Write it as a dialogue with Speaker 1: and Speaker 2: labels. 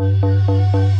Speaker 1: Música